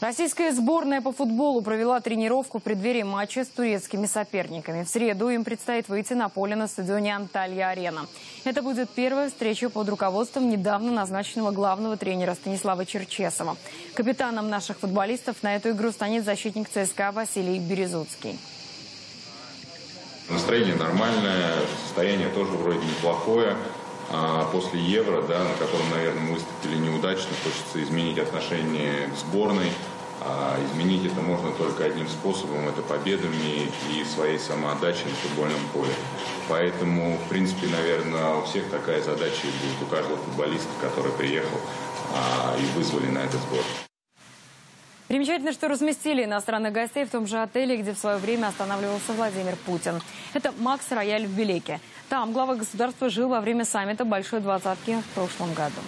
Российская сборная по футболу провела тренировку в преддверии матча с турецкими соперниками. В среду им предстоит выйти на поле на стадионе Анталья-Арена. Это будет первая встреча под руководством недавно назначенного главного тренера Станислава Черчесова. Капитаном наших футболистов на эту игру станет защитник ЦСКА Василий Березуцкий. Настроение нормальное, состояние тоже вроде неплохое. А после Евро, да, на котором, наверное, мы выступили неудачно, хочется изменить отношение к сборной. А изменить это можно только одним способом, это победами и своей самоотдачей на футбольном поле. Поэтому, в принципе, наверное, у всех такая задача будет, у каждого футболиста, который приехал а, и вызвали на этот сбор. Примечательно, что разместили иностранных гостей в том же отеле, где в свое время останавливался Владимир Путин. Это Макс Рояль в Белеке. Там глава государства жил во время саммита Большой Двадцатки в прошлом году.